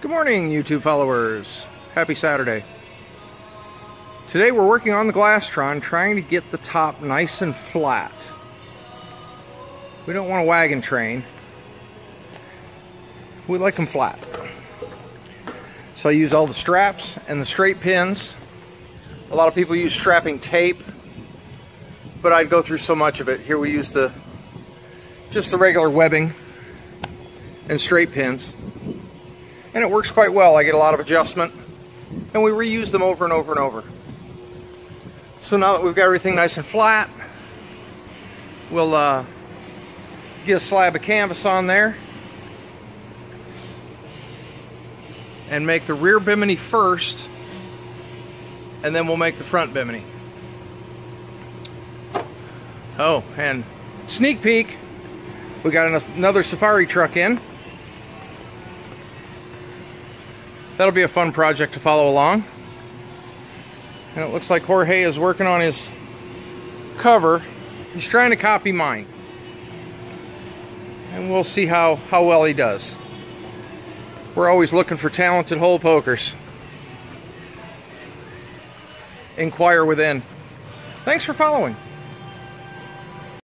Good morning, YouTube followers. Happy Saturday. Today we're working on the Glastron, trying to get the top nice and flat. We don't want a wagon train. We like them flat. So I use all the straps and the straight pins. A lot of people use strapping tape, but I'd go through so much of it. Here we use the just the regular webbing and straight pins. And it works quite well. I get a lot of adjustment. And we reuse them over and over and over. So now that we've got everything nice and flat, we'll uh, get a slab of canvas on there and make the rear bimini first and then we'll make the front bimini. Oh, and sneak peek, we got another safari truck in. That'll be a fun project to follow along. And it looks like Jorge is working on his cover. He's trying to copy mine. And we'll see how, how well he does. We're always looking for talented hole pokers. Inquire within. Thanks for following.